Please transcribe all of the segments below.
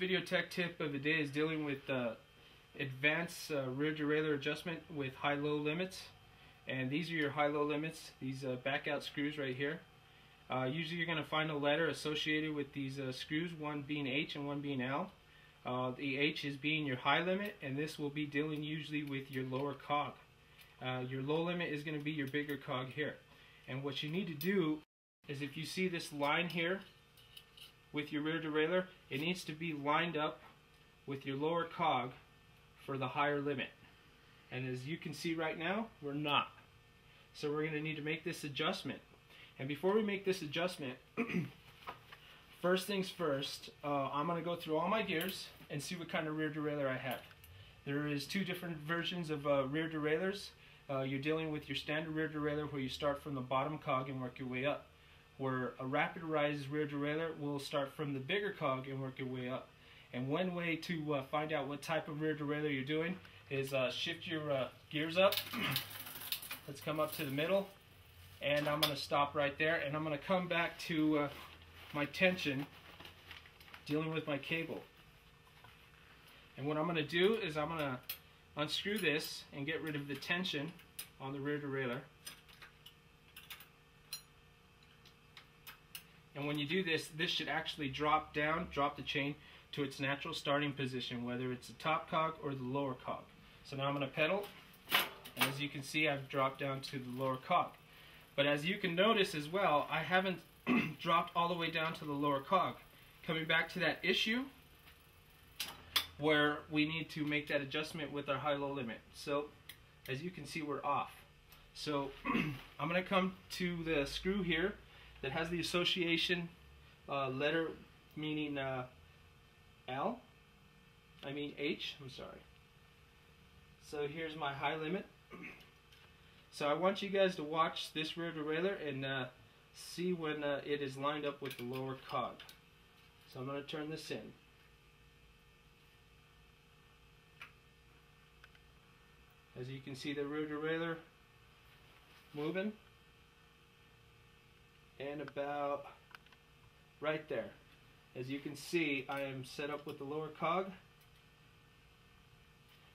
video tech tip of the day is dealing with uh, advanced uh, rear derailleur adjustment with high-low limits. And these are your high-low limits, these uh, back-out screws right here. Uh, usually you're going to find a letter associated with these uh, screws, one being H and one being L. Uh, the H is being your high limit, and this will be dealing usually with your lower cog. your low limit is going to be your bigger cog here. And what you need to do is if you see this line here, with your rear derailleur, it needs to be lined up with your lower cog for the higher limit. And as you can see right now, we're not. So we're going to need to make this adjustment. And before we make this adjustment, first things first, uh, I'm going to go through all my gears and see what kind of rear derailleur I have. There is two different versions of uh, rear derailleurs. Uh, you're dealing with your standard rear derailleur where you start from the bottom cog and work your way up where a rapid rise rear derailleur will start from the bigger cog and work your way up. And one way to uh, find out what type of rear derailleur you're doing is uh, shift your uh, gears up. Let's come up to the middle. And I'm going to stop right there. And I'm going to come back to uh, my tension dealing with my cable. And what I'm going to do is I'm going to unscrew this and get rid of the tension on the rear derailleur. And when you do this, this should actually drop down, drop the chain to its natural starting position, whether it's the top cog or the lower cog. So now I'm going to pedal, and as you can see, I've dropped down to the lower cog. But as you can notice as well, I haven't dropped all the way down to the lower cog. Coming back to that issue where we need to make that adjustment with our high-low limit. So as you can see, we're off. So I'm going to come to the screw here that has the association uh, letter meaning uh, L, I mean H, I'm sorry. So here's my high limit. So I want you guys to watch this rear derailleur and uh, see when uh, it is lined up with the lower cog. So I'm going to turn this in. As you can see the rear derailleur moving and about right there. As you can see, I am set up with the lower cog.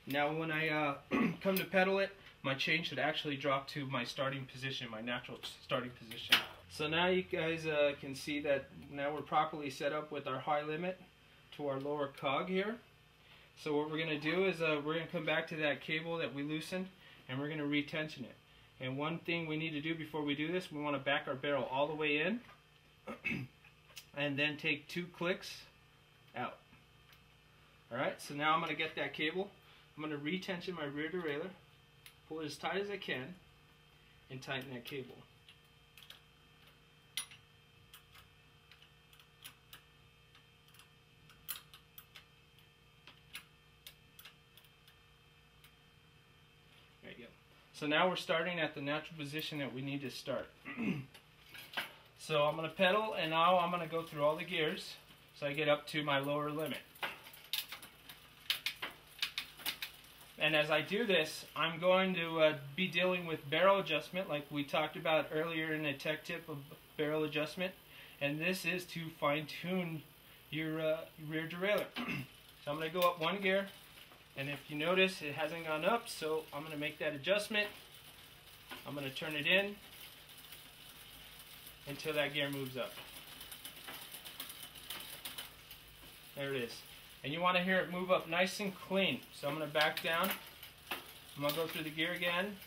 Now when I uh, come to pedal it, my chain should actually drop to my starting position, my natural starting position. So now you guys uh, can see that now we're properly set up with our high limit to our lower cog here. So what we're going to do is uh, we're going to come back to that cable that we loosened and we're going to retension it. And one thing we need to do before we do this, we want to back our barrel all the way in and then take two clicks out. Alright, so now I'm going to get that cable. I'm going to retension my rear derailleur, pull it as tight as I can, and tighten that cable. So now we're starting at the natural position that we need to start. so I'm going to pedal and now I'm going to go through all the gears so I get up to my lower limit. And as I do this, I'm going to uh, be dealing with barrel adjustment like we talked about earlier in the tech tip of barrel adjustment. And this is to fine tune your uh, rear derailleur. so I'm going to go up one gear and if you notice, it hasn't gone up, so I'm going to make that adjustment. I'm going to turn it in until that gear moves up. There it is. And you want to hear it move up nice and clean. So I'm going to back down. I'm going to go through the gear again.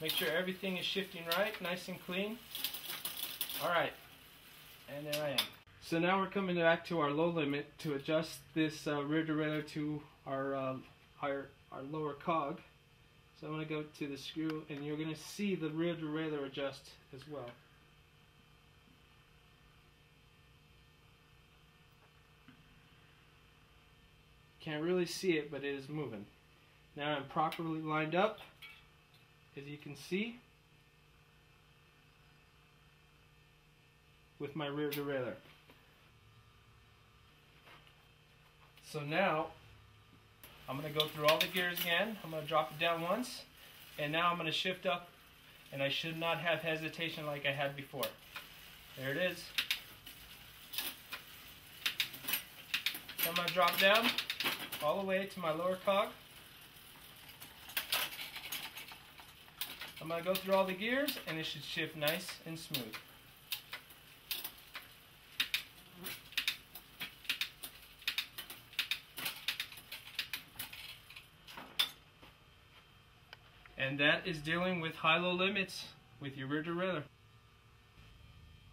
Make sure everything is shifting right, nice and clean. Alright, and there I am. So now we're coming back to our low limit to adjust this uh, rear derailleur to our um, higher, our lower cog. So I'm going to go to the screw and you're going to see the rear derailleur adjust as well. Can't really see it, but it is moving. Now I'm properly lined up, as you can see, with my rear derailleur. So now I'm going to go through all the gears again. I'm going to drop it down once. And now I'm going to shift up. And I should not have hesitation like I had before. There it is. I'm going to drop down all the way to my lower cog. I'm going to go through all the gears and it should shift nice and smooth. And that is dealing with high-low limits with your rear derailleur.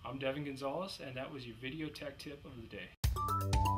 I'm Devin Gonzalez and that was your video tech tip of the day.